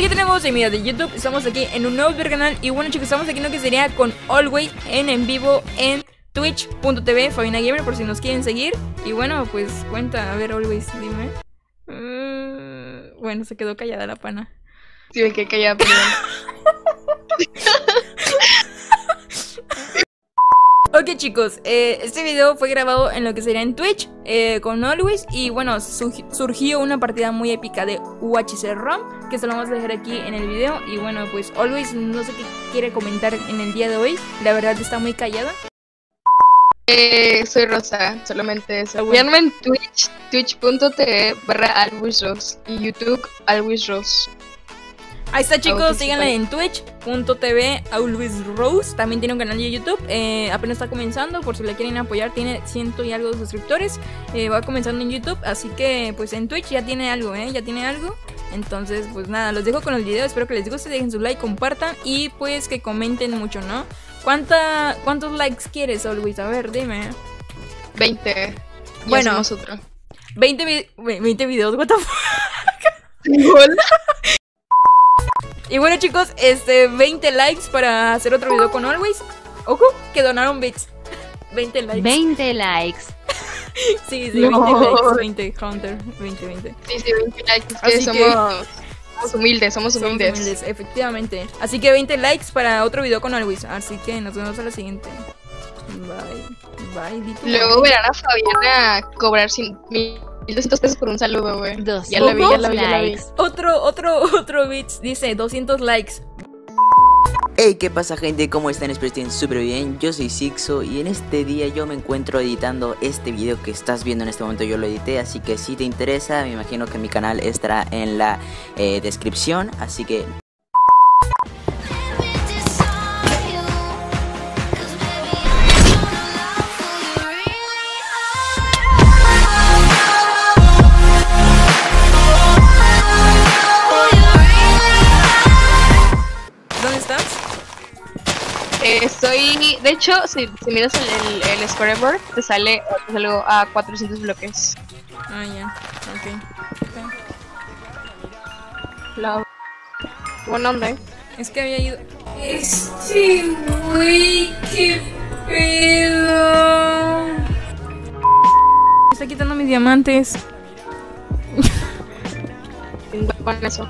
Ya que tenemos en video de YouTube, estamos aquí en un nuevo canal. Y bueno, chicos, estamos aquí en lo que sería con Always en en vivo en twitch.tv Fabiana Gamer por si nos quieren seguir. Y bueno, pues cuenta, a ver, Always, dime. Uh, bueno, se quedó callada la pana. Sí, me quedé callada. Ok chicos, eh, este video fue grabado en lo que sería en Twitch eh, con Always y bueno, surgió una partida muy épica de UHC ROM que se lo vamos a dejar aquí en el video y bueno pues Always no sé qué quiere comentar en el día de hoy, la verdad está muy callada. Eh, soy Rosa, solamente eso. Síganme en Twitch, twitch.tv barra y YouTube alwaysrose. Ahí está chicos, síganle en twitch.tv Rose. También tiene un canal de YouTube. Eh, apenas está comenzando, por si le quieren apoyar, tiene ciento y algo de suscriptores. Eh, va comenzando en YouTube, así que pues en Twitch ya tiene algo, ¿eh? Ya tiene algo. Entonces, pues nada, los dejo con el video. Espero que les guste, dejen su like, compartan y pues que comenten mucho, ¿no? ¿Cuánta, ¿Cuántos likes quieres, Always? A ver, dime. 20. Bueno, nosotros. 20, 20 videos, what the fuck? Y bueno chicos, este 20 likes para hacer otro video con Always. Ojo, que donaron bits. 20 likes. 20 likes. Sí, sí, 20 likes, 20 Hunter, 20, 20. Sí, sí, 20 likes. Es que somos, somos humildes, somos humildes. Somos humildes, efectivamente. Así que 20 likes para otro video con Always. Así que nos vemos a la siguiente. Bye. Bye. Luego verán a Fabiana cobrar sin 1200 pesos por un saludo, güey. Ya la vi, ya la vi, ya la vi. Otro, otro, otro bits dice 200 likes. Hey, ¿qué pasa gente? ¿Cómo están? Espero estén súper bien. Yo soy Sixo y en este día yo me encuentro editando este video que estás viendo en este momento. Yo lo edité, así que si te interesa, me imagino que mi canal estará en la eh, descripción. Así que de hecho, si, si miras el, el, el, scoreboard, te sale, te sale a 400 bloques. Ah, ya, ok. La... Buena onda, ¿eh? Es que había ido... Este güey, qué pedo. Me está quitando mis diamantes. Con eso.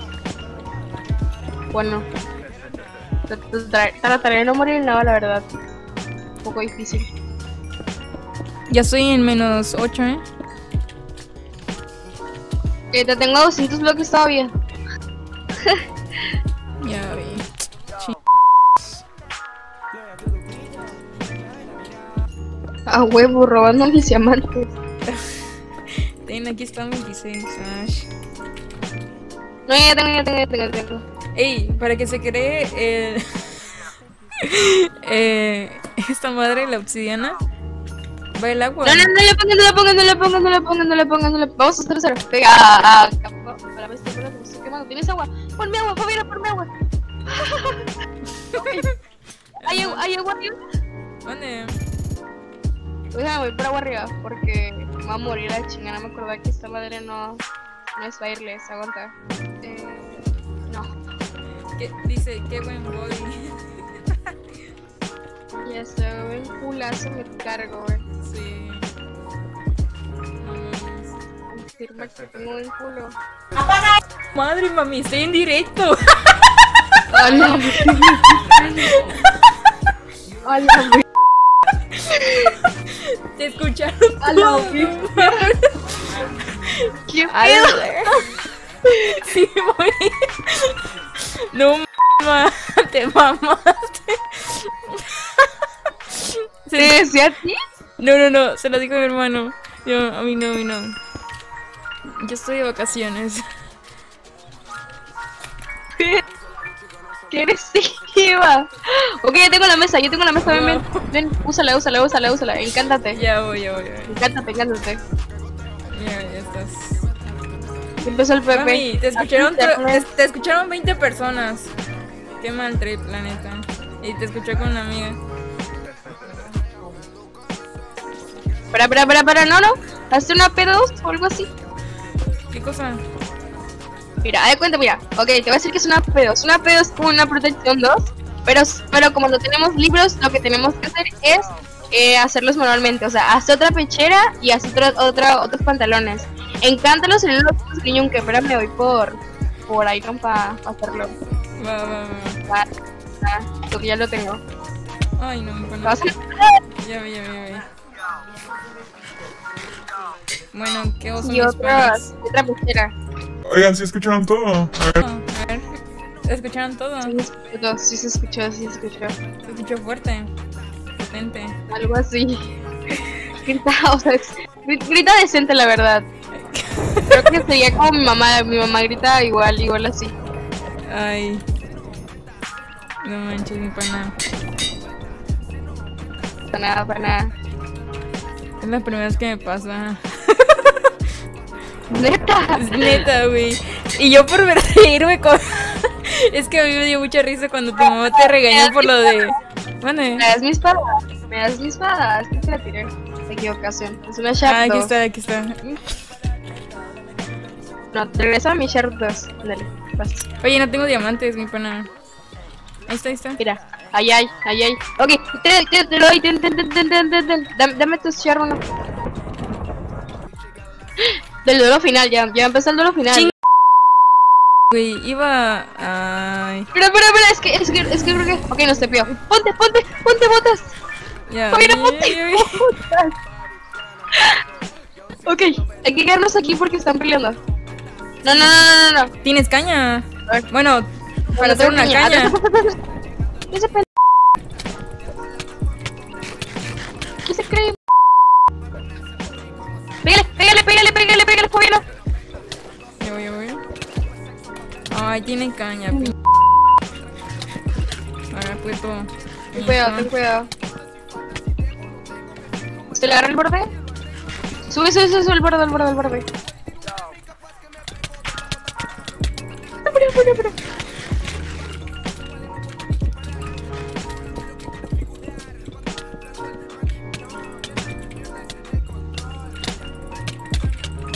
Bueno. Trataré de no morir en lava, la verdad. Un poco difícil. Ya estoy en menos 8, ¿eh? Que te tengo 200 bloques todavía. ya vi. A huevo, robando mis diamantes. Ten, aquí están 26, Ash. No, ya tengo, ya tengo, ya tengo, ya tengo. Ey, para que se cree eh, eh, esta madre, la obsidiana. Va el agua. No, no, no le pongan, no le pongan, no le pongan, no le pongan, no le pongan, no le Vamos a hacer cero. Venga, a, a, a la bestia, pero se estoy quemando. ¿Tienes agua? Ponme agua, Fabiana, ponme agua. ¿Hay, ¿Hay agua tío? ¿Dónde? Oiga, voy por agua arriba porque me va a morir la chingada. No me acordaba que esta madre no, no es wireless. Aguanta. Eh, no dice, qué buen body. Ya está, buen culazo me cargo, güey. Sí. Confirma que tengo buen culo. Madre mami, estoy en directo. Hola, Hola, Te escucharon todo. ¿Qué pedo? Sí, voy. No, mamá, te mamaste. ¿Se ¿Te decía a ti? No, no, no, se lo dijo a mi hermano. Yo, a mí no, a mí no. Yo estoy de vacaciones. ¿Qué eres Eva? Ok, ya tengo la mesa, yo tengo la mesa, ven, ven, ven, úsala, úsala, úsala, úsala, encántate. Ya voy, ya voy, ya voy. Encántate, encántate. Ya, ya estás. Empezó el Pepe. te escucharon, te, escucharon 20 personas. Qué mal trip, la neta. Y te escuché con una amiga. Para, para, para, para, no, no. Hazte una P2 o algo así. ¿Qué cosa? Mira, haz cuenta, mira. Ok, te voy a decir que es una pedo. Es una pedo, es como una protección 2. Pero, pero como no tenemos libros, lo que tenemos que hacer es eh, hacerlos manualmente. O sea, hace otra pechera y hace otra, otra, otros pantalones. Encántalos en los niño que espera me voy por, por ahí para hacerlo. Va, va, va. Ah, ah, porque ya lo tengo. Ay, no me pone. ¿Vas a- Ya ya ya vi. Bueno, ¿qué oso Y otra, otra pechera. Oigan, ¿sí escucharon todo? A ver, Ah, a ver. ¿Escucharon todo? Sí, se escuchó, sí se escuchó, sí se escuchó. Se escuchó fuerte. Potente. Algo así. Grita, o sea, grita decente la verdad. Creo que sería como mi mamá, mi mamá grita igual, igual así. Ay. No manches, mi pana. Para nada, para nada. Es la primera vez que me pasa. Neta. Neta, güey. Y yo por ver reírme con. es que a mí me dio mucha risa cuando tu mamá te regañó por lo de. Bueno, Me das mi espada. Me das mi espada. Es que te la tiré. Equivocación. Es una Sharp ah, aquí 2. está, aquí está. No, te regresa mi Sharp 2. Dale, vas. Oye, no tengo diamantes, mi pana. Ahí está, ahí está. Mira. Ahí hay, ahí hay. Ok, te, te, te lo doy. Ten, ten, ten, ten, ten, ten, ten. Dame, dame tu Sharp 1. Del duelo final, ya. Ya empezó el duelo final. Ching- Güey, iba. Ay. Pero, pero, pero, es que, es que, es que creo que. Ok, no te pido. Ponte, ponte, ponte botas. Ya. Vi, ponte botas. Ok, hay que quedarnos aquí porque están peleando. No, no, no, no, no. ¿Tienes caña? Bueno, para hacer una caña. Ay, tiene caña, pi- Ahora puedo. Ten cuidado, ten cuidado. ¿Se le agarra el borde? Sube, sube, sube, sube el borde, el borde, el borde.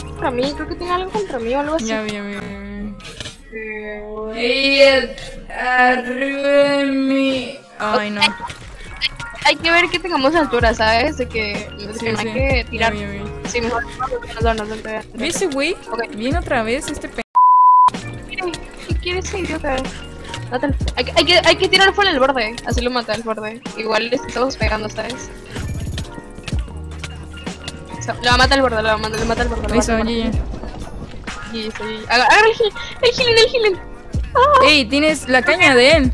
Contra mí, creo que tiene algo contra mí o algo así. Ya ya ya arriba de mí. Ay, no. Hay que ver que tengamos altura, ¿sabes? De que, de Sí, no hay sí. que Ya tirar. vi, ya vi. Sí, mejor nos nos. ¿Vi ese güey? Viene otra vez este pe... ¿Qué quieres ese idiota? Hay, hay, que, hay que tirar fuera el borde. Así lo mata el borde. Igual le estamos pegando, ¿sabes? O sea, le va a matar el borde, le va a matar, el borde. Listo, mata el borde. Estoy. Agarra el heal, el. Ah. Ey, tienes la caña de él.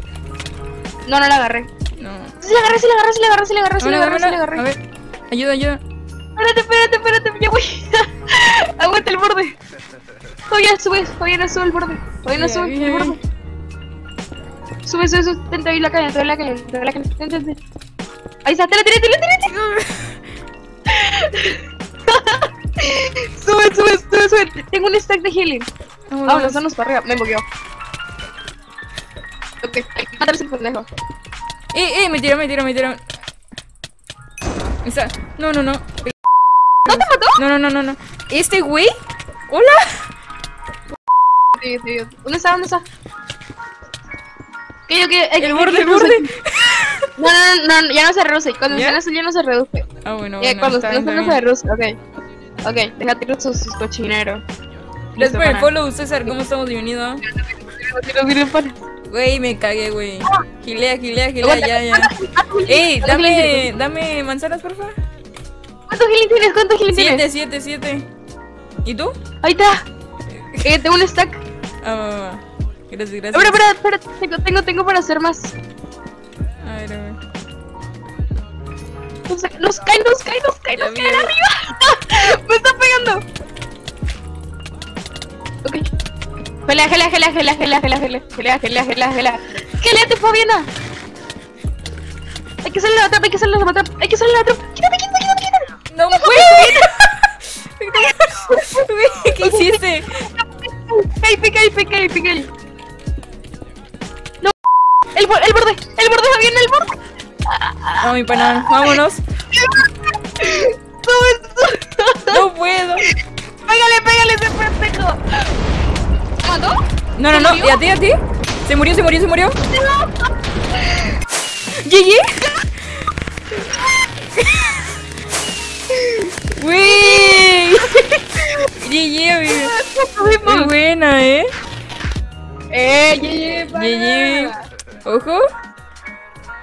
No, no la agarré. No. Sí la agarré, sí la agarré, sí la agarré, sí la agarré, sí la agarré, sí la agarré. A ver, ayuda, ayuda. Espérate, espérate, espérate, ya voy. Aguanta el borde. Todavía sube, todavía no sube el borde. Todavía no sube el borde. Sube, sube, sube. Ten, te doy la caña, te doy la caña, te doy la caña. Ten, ten, ten. Ahí está, tira, tira, tira, tira. Tengo un stack de healing. Vámonos. Vámonos, para arriba. Me movió. Ok, hay que matar a ese pendejo. Eh, eh, me tiró, me tiró, me tiró. Está. No, no, no. ¿No te mató? No, no, no, no, no. ¿Este güey? ¿Hola? Sí, sí. ¿Dónde está? ¿Dónde está? Ok, ok, hay El borde, el borde. No, no, no, no, ya no se reduce. Cuando ¿Ya? azul ya no se reduce. Ah, bueno, Ya, bueno. cuando no se reduce. Ok. Ok, déjate ir sus, sus cochineros. Gracias por el follow, César. ¿Cómo estamos bienvenido? Güey, me cagué, güey. Gilea, gilea, gilea, ya, ya. Ey, dame, dame manzanas, porfa. ¿Cuántos healing tienes? ¿Cuántos Siete, tienes? siete, siete. ¿Y tú? Ahí está. Eh, tengo un stack. Ah, va, va, va. Gracias, gracias. Espera, espera, espera. Tengo, tengo, tengo para hacer más. A ver, a ver. Nos, nos cae, nos cae, nos cae, Ya nos vi, cae ya vi. arriba. Me está pegando. Ok. Gelea, gelea, gelea, gelea, gelea, gelea, gelea, gelea, gelea, gelea, gelea. Geleate, Fabiana. Hay que hacerle la trap, hay que hacerle la trap, hay que hacerle la trap. Quítate, quítate, quítate, quítate. No, güey. ¿Qué hiciste? Pica, pica, pica, pica. No. El, el borde, el borde, Fabiana, el borde. No, mi pana, vámonos. Puedo. Pégale, pégale ese pendejo. mató? No, no, no, y a ti, a ti. Se murió, se murió, se murió. GG. Wey. GG. Muy buena, eh. Eh, GG. para. Ojo.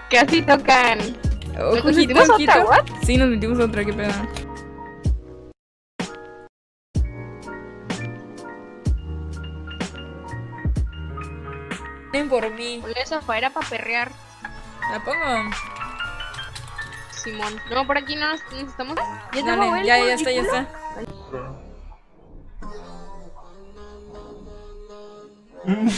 Casi tocan. Metimos otra, what? Sí, nos metimos otra, qué pedo. Ven por mí. Ponle esa fuera para perrear, ¿La pongo? Simón. No, por aquí no nos, nos estamos. Ya Dale, ya, está, ya está. Mm.